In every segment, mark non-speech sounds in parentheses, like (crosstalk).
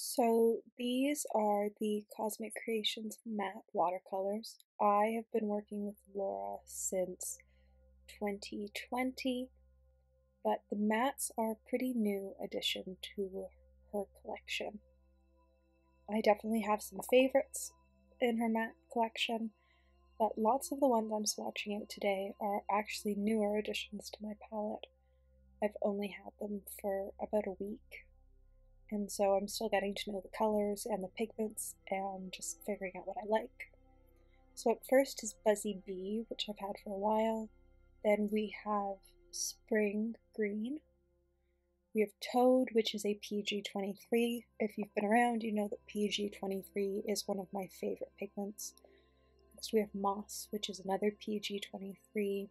So these are the Cozmick Creations matte watercolors. I have been working with Laura since 2020, but the mattes are a pretty new addition to her collection. I definitely have some favorites in her matte collection, but lots of the ones I'm swatching out today are actually newer additions to my palette. I've only had them for about a week and so I'm still getting to know the colors and the pigments and just figuring out what I like. So up first is Buzzy Bee, which I've had for a while. Then we have Spring Green. We have Toad, which is a PG23. If you've been around, you know that PG23 is one of my favorite pigments. Next we have Moss, which is another PG23.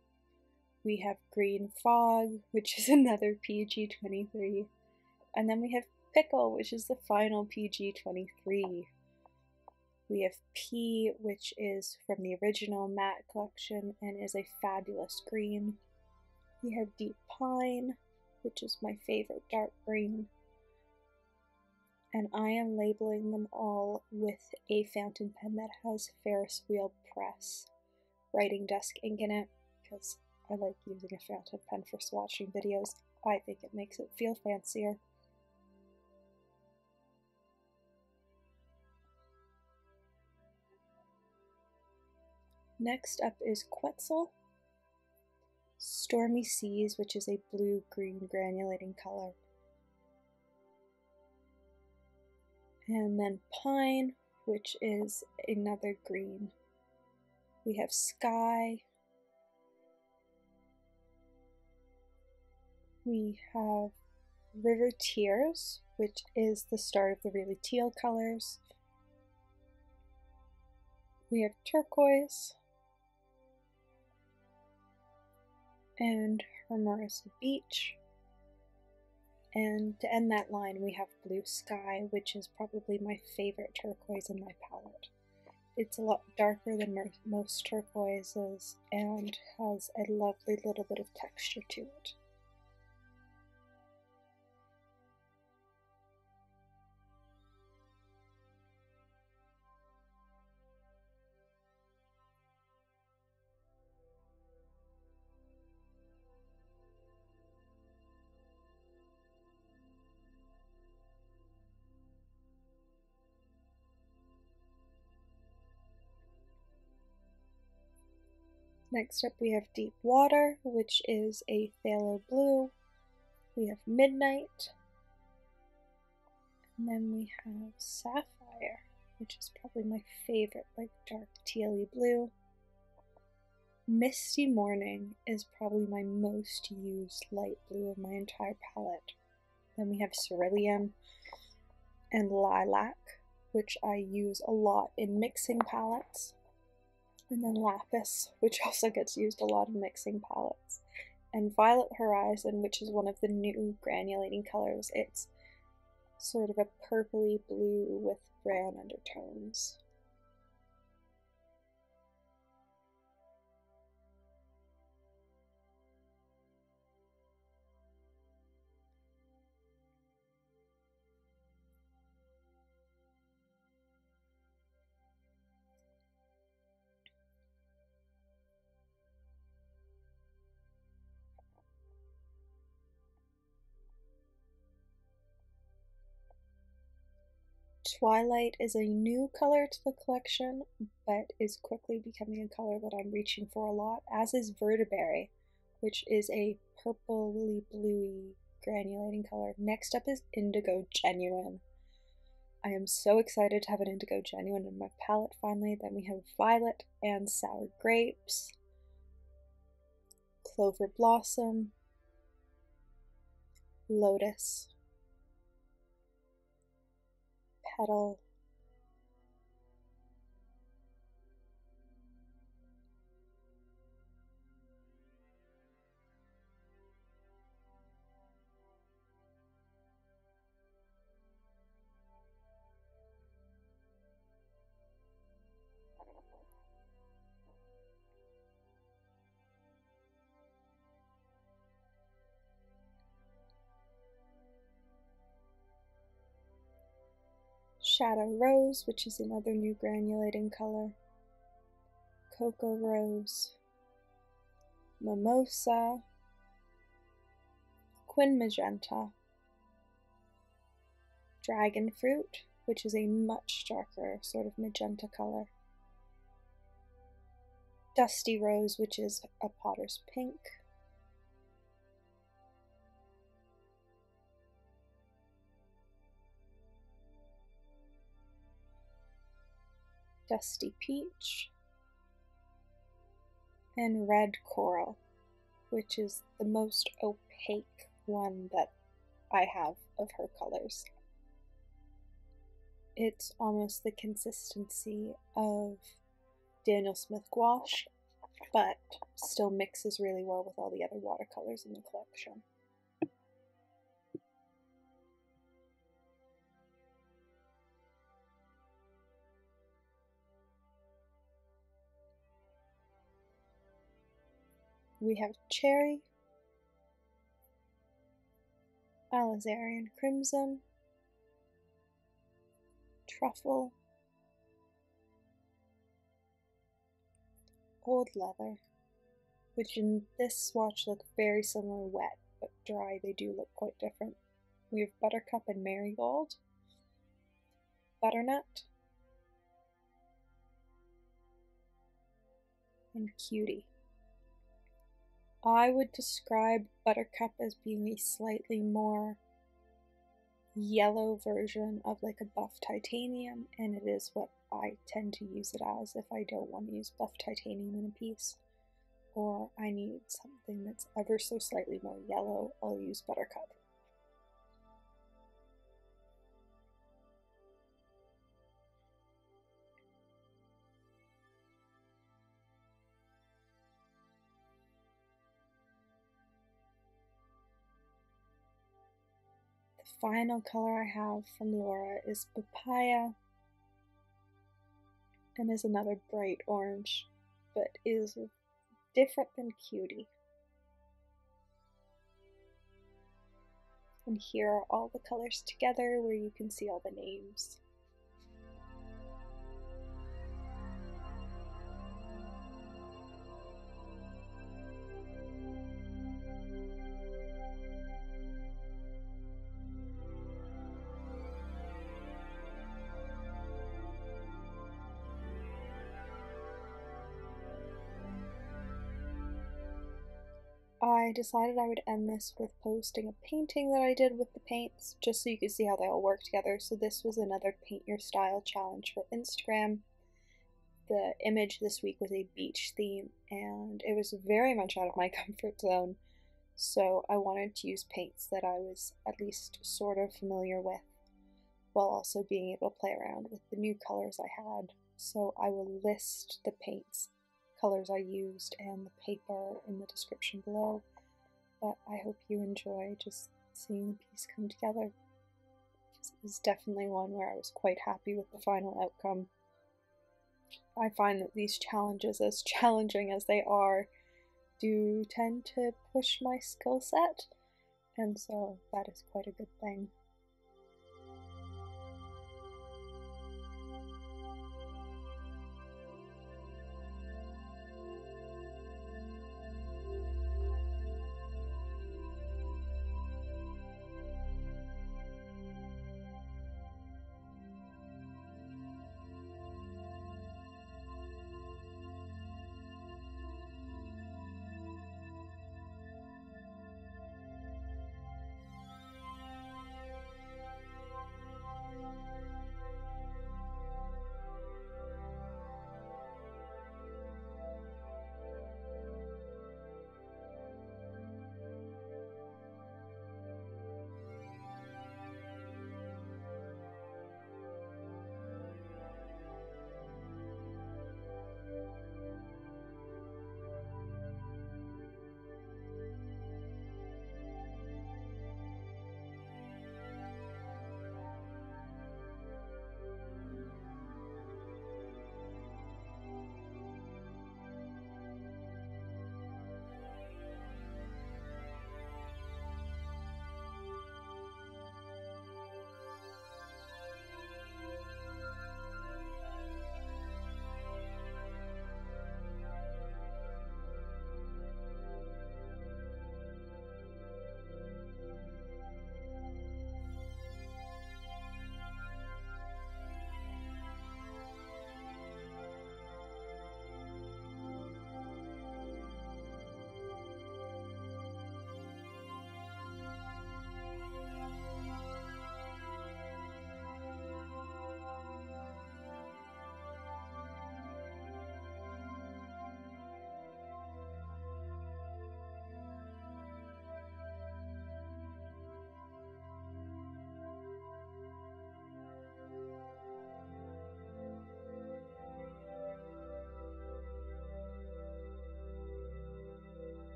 We have Green Fog, which is (laughs) another PG23. And then we have Pickle, which is the final PG 23. We have Pea, which is from the original matte collection and is a fabulous green. We have Deep Pine, which is my favorite dark green. And I am labeling them all with a fountain pen that has Ferris wheel press writing desk ink in it because I like using a fountain pen for swatching videos. I think it makes it feel fancier. Next up is Quetzal, Stormy Seas, which is a blue-green granulating color. And then Pine, which is another green. We have Sky. We have River Tears, which is the start of the really teal colors. We have Turquoise. And Hermosa Beach. And to end that line, we have Blue Sky, which is probably my favorite turquoise in my palette. It's a lot darker than most turquoises and has a lovely little bit of texture to it. Next up we have Deep Water, which is a phthalo blue. We have Midnight. And then we have Sapphire, which is probably my favorite, like dark tealy blue. Misty Morning is probably my most used light blue of my entire palette. Then we have Cerulean and Lilac, which I use a lot in mixing palettes and then lapis, which (laughs) also gets used a lot in mixing palettes, and violet horizon, which is one of the new granulating colors. It's sort of a purpley blue with brown undertones. Twilight is a new color to the collection, but is quickly becoming a color that I'm reaching for a lot, as is Vertiberry, which is a purpley bluey granulating color. Next up is Indigo Genuine. I am so excited to have an Indigo Genuine in my palette finally. Then we have Violet and Sour Grapes, Clover Blossom, Lotus, petal Shadow Rose, which is another new granulating color, Cocoa Rose, Mimosa, Quin Magenta, Dragon Fruit, which is a much darker sort of magenta color, Dusty Rose, which is a potter's pink, Dusty Peach, and Red Coral, which is the most opaque one that I have of her colors. It's almost the consistency of Daniel Smith gouache, but still mixes really well with all the other watercolors in the collection. We have Cherry, Alizarin Crimson, Truffle, Old Leather, which in this swatch look very similar wet, but dry they do look quite different. We have Buttercup and Marigold, Butternut, and Cutie. I would describe Buttercup as being a slightly more yellow version of like a buff titanium, and it is what I tend to use it as if I don't want to use buff titanium in a piece, or I need something that's ever so slightly more yellow, I'll use Buttercup. Final color I have from Laura is Papaya and is another bright orange, but is different than Cutie. And here are all the colors together where you can see all the names. I decided I would end this with posting a painting that I did with the paints, just so you could see how they all work together. So this was another Paint Your Style challenge for Instagram. The image this week was a beach theme, and it was very much out of my (laughs) comfort zone. So I wanted to use paints that I was at least sort of familiar with, while also being able to play around with the new colors I had. So I will list the paints colors I used and the paper in the description below. But I hope you enjoy just seeing the piece come together. It was definitely one where I was quite happy with the final outcome. I find that these challenges, as (laughs) challenging as they are, do tend to push my skill set, and so that is quite a good thing.